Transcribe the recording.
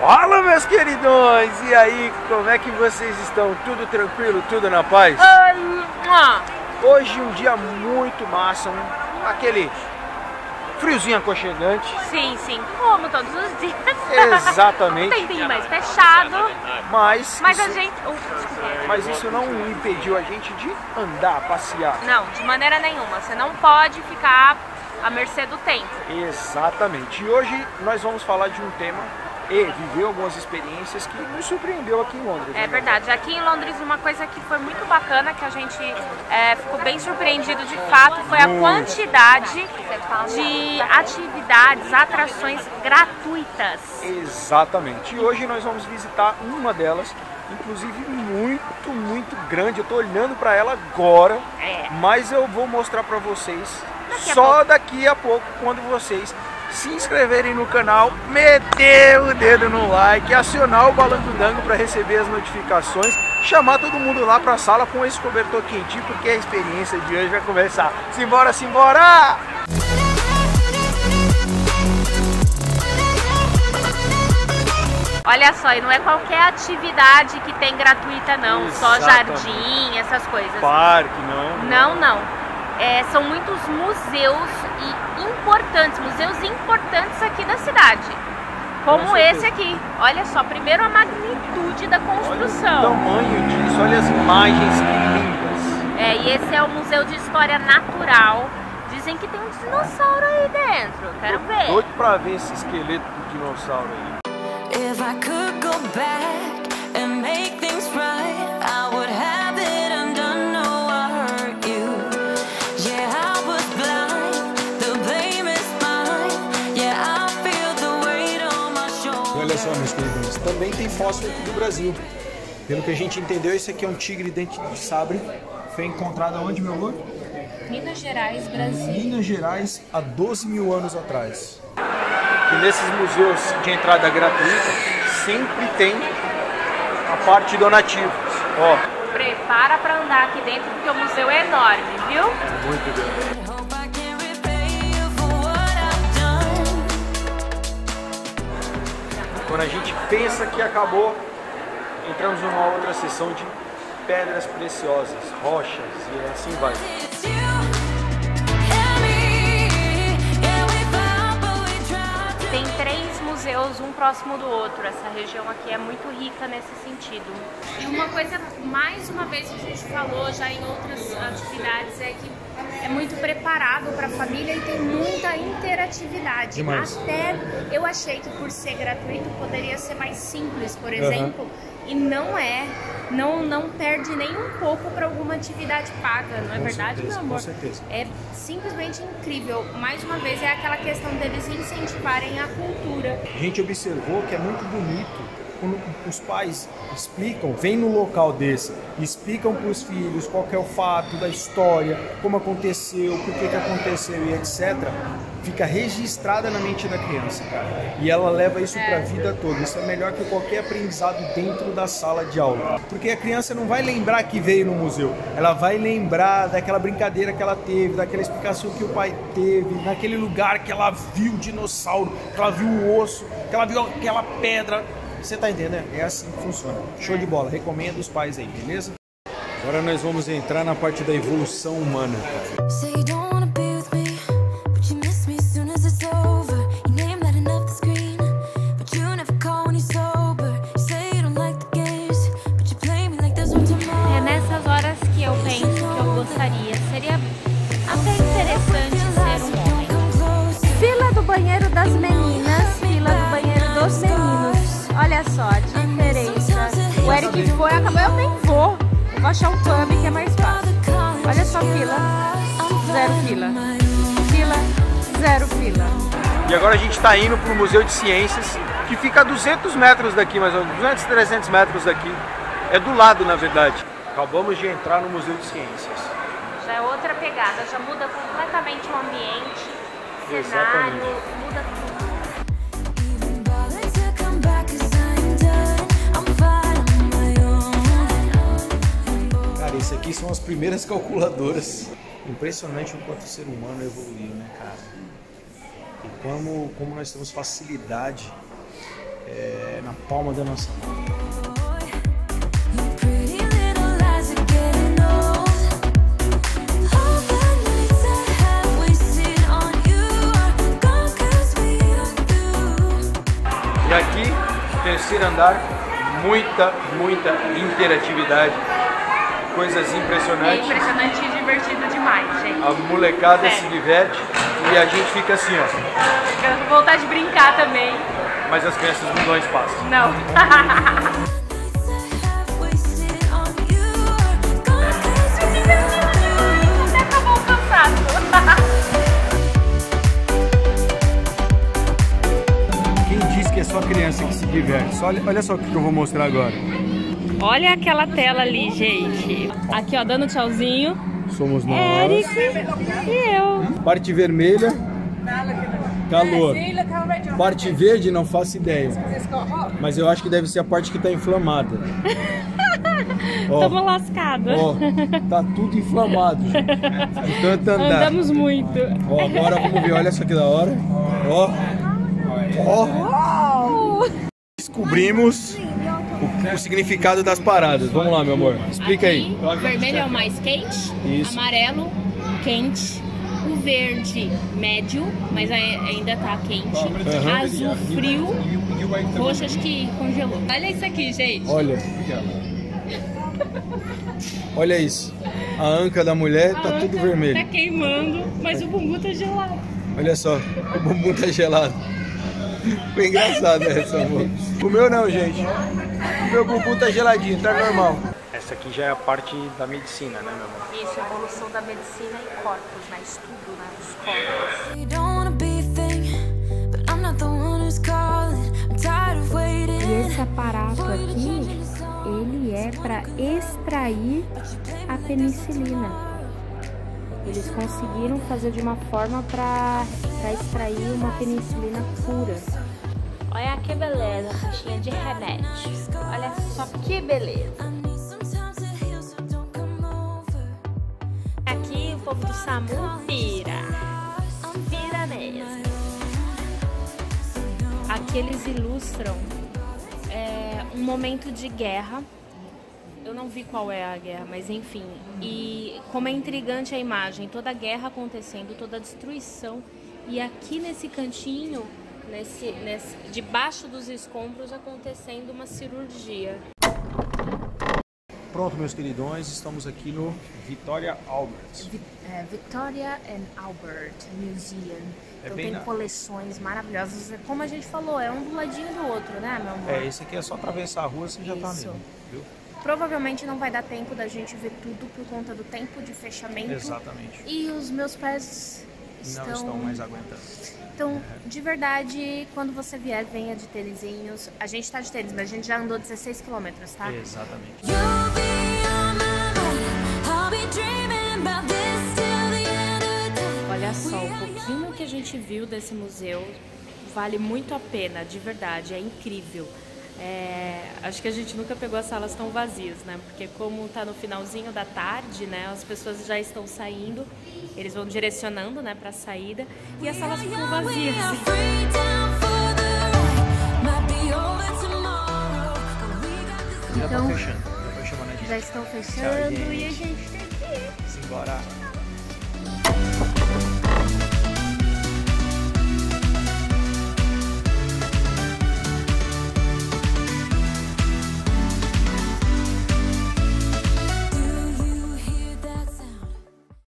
Fala, meus queridões! E aí, como é que vocês estão? Tudo tranquilo? Tudo na paz? Hoje um dia muito massa, um, aquele friozinho aconchegante. Sim, sim, como todos os dias. Exatamente. Um tempinho mais fechado, Mas, mas a isso, gente... Uh, desculpa. mas isso não impediu a gente de andar, passear. Não, de maneira nenhuma. Você não pode ficar à mercê do tempo. Exatamente. E hoje nós vamos falar de um tema e viver algumas experiências que nos surpreendeu aqui em Londres. É né? verdade. Aqui em Londres, uma coisa que foi muito bacana, que a gente é, ficou bem surpreendido de fato, foi a quantidade de atividades, atrações gratuitas. Exatamente. E hoje nós vamos visitar uma delas, inclusive muito, muito grande. Eu tô olhando para ela agora, É. mas eu vou mostrar para vocês Daqui só pouco. daqui a pouco, quando vocês se inscreverem no canal, meter o dedo no like, acionar o balangudango para receber as notificações, chamar todo mundo lá para a sala com esse cobertor quentinho, porque a experiência de hoje vai começar. Simbora, simbora! Olha só, e não é qualquer atividade que tem gratuita, não. Só Exatamente. jardim, essas coisas. Parque, não. Não, não. É, são muitos museus importantes, museus importantes aqui da cidade. Como esse aqui. Olha só, primeiro a magnitude da Olha o construção. tamanho disso, olha as imagens que lindas. É, e esse é o Museu de História Natural. Dizem que tem um dinossauro aí dentro. Quero ver. Doido pra ver esse esqueleto do dinossauro aí. If I could go back só, meus queridos, também tem fósforo aqui do Brasil. Pelo que a gente entendeu, esse aqui é um tigre dente de sabre. Foi encontrado aonde, meu amor? Minas Gerais, Brasil. Minas Gerais, há 12 mil anos atrás. E nesses museus de entrada gratuita, sempre tem a parte donativa. Ó, Prepara pra andar aqui dentro porque o museu é enorme, viu? muito grande. Quando a gente pensa que acabou, entramos numa outra sessão de pedras preciosas, rochas e assim vai. Museus, um próximo do outro. Essa região aqui é muito rica nesse sentido. E uma coisa, mais uma vez, que a gente falou já em outras atividades, é que é muito preparado para a família e tem muita interatividade. Demais. Até eu achei que por ser gratuito poderia ser mais simples, por exemplo. E não é, não, não perde nem um pouco para alguma atividade paga, não é Com verdade, certeza, meu amor? com certeza. É simplesmente incrível. Mais uma vez, é aquela questão deles incentivarem a cultura. A gente observou que é muito bonito quando os pais explicam, vêm no local desse, explicam para os filhos qual que é o fato da história, como aconteceu, por que, que aconteceu e etc. Fica registrada na mente da criança, cara. E ela leva isso para a vida toda. Isso é melhor que qualquer aprendizado dentro da sala de aula. Porque a criança não vai lembrar que veio no museu. Ela vai lembrar daquela brincadeira que ela teve, daquela explicação que o pai teve, naquele lugar que ela viu o dinossauro, que ela viu o osso, que ela viu aquela pedra. Você tá entendendo? É assim que funciona. Show de bola. Recomendo os pais aí, beleza? Agora nós vamos entrar na parte da evolução humana, cara. Diferença. O Eric foi, acabou, eu nem vou. Eu vou achar um pub que é mais fácil. Olha só a fila. Zero fila. Fila, zero fila. E agora a gente está indo para o Museu de Ciências, que fica a 200 metros daqui, mais ou menos, 200, 300 metros daqui. É do lado, na verdade. Acabamos de entrar no Museu de Ciências. Já é outra pegada, já muda completamente o ambiente, cenário, Exatamente. muda tudo. Esse aqui são as primeiras calculadoras. Impressionante o quanto o ser humano evoluiu, né, cara? E como, como nós temos facilidade é, na palma da nossa mão. E aqui, terceiro andar, muita, muita interatividade, coisas É impressionantes. impressionante e divertido demais, gente. A molecada É. se diverte e a gente fica assim, ó. Fica com vontade de brincar também. Mas as crianças não dão espaço. Não. Quem diz que é só criança que se diverte? Só olha, olha só o que eu vou mostrar agora. Olha aquela tela ali, gente. Aqui, ó, dando tchauzinho. Somos nós. Eric e eu. Parte vermelha, calor. Parte verde, não faço ideia. Mas eu acho que deve ser a parte que tá inflamada. Ó, Tamo lascado. ó, tá tudo inflamado. tanto andar. Andamos muito. Ó, agora vamos ver, olha só que da hora. Ó. Ó. Descobrimos o, o significado das paradas. Vamos lá, meu amor. Explica aí. Aqui, vermelho é o mais quente, Isso. amarelo quente, o verde médio, mas ai- ainda tá quente, Aham. azul frio, roxo acho que congelou. Olha isso aqui, gente. Olha. Olha isso. A anca da mulher tá A tudo anca vermelho. Tá queimando, mas o bumbum tá gelado. Olha só, o bumbum tá gelado. Foi engraçado essa, amor. O meu não, gente. O meu bumbum tá geladinho, tá normal. Essa aqui já é a parte da medicina, né, meu amor? Isso, evolução da medicina e corpos, né? Estudo, né? Dos corpos. E esse aparato aqui, ele é para extrair a penicilina. Eles conseguiram fazer de uma forma para extrair uma penicilina pura. Olha que beleza, caixinha de remédio. Olha só que beleza. Aqui o povo do SAMU pira. Pira mesmo. Aqui eles ilustram é, um momento de guerra. Eu não vi qual é a guerra, mas enfim. E como é intrigante a imagem, toda a guerra acontecendo, toda a destruição. E aqui nesse cantinho, nesse, nesse, debaixo dos escombros, acontecendo uma cirurgia. Pronto, meus queridões, estamos aqui no Vitória Albert. É, Victoria and Albert Museum. É Então bem tem na- coleções maravilhosas. Como a gente falou, é um do ladinho do outro, né, meu amor? É, esse aqui é só atravessar a rua, você já tá Isso. nele, viu? Provavelmente não vai dar tempo da gente ver tudo por conta do tempo de fechamento. Exatamente. E os meus pés estão. Não estão mais aguentando. Então, de verdade, quando você vier, venha de tênisinhos. A gente tá de tênis, mas a gente já andou 16 quilômetros, tá? Exatamente. Olha só, o pouquinho que a gente viu desse museu vale muito a pena, de verdade, é incrível. É, acho que a gente nunca pegou as salas tão vazias, né? Porque como tá no finalzinho da tarde, né? As pessoas já estão saindo, eles vão direcionando, né, para saída e as salas ficam vazias. Então- tá fechando. Já tô chamando a gente. Já estão Tchau, fechando e a gente. gente tem que ir. Simbora.